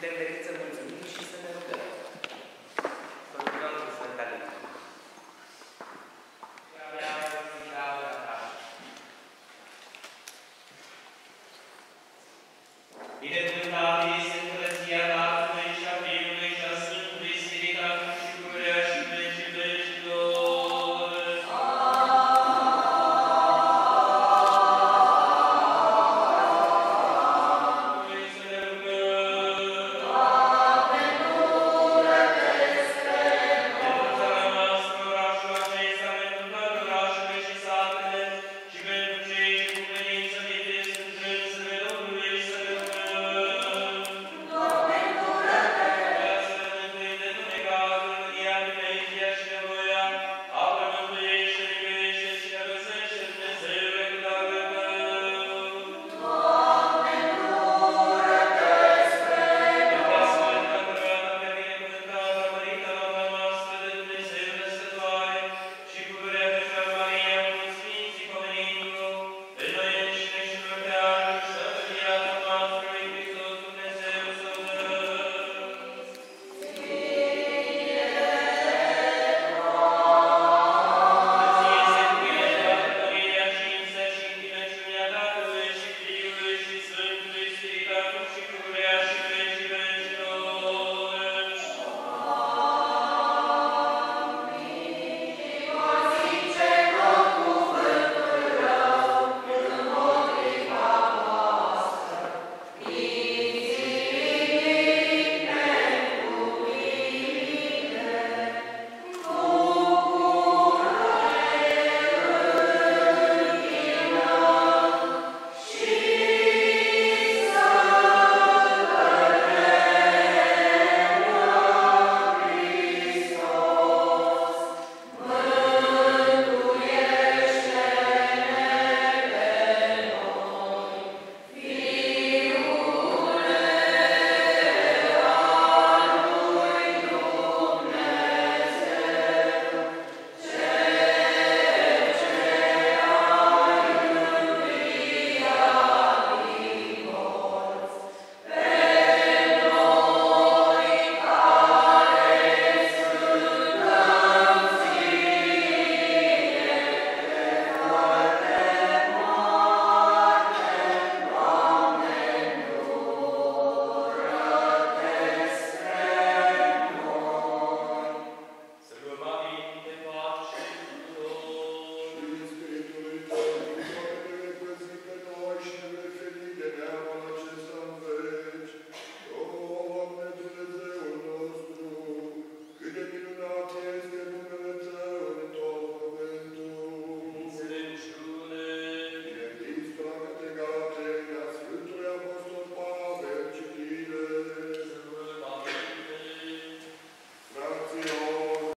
Devenica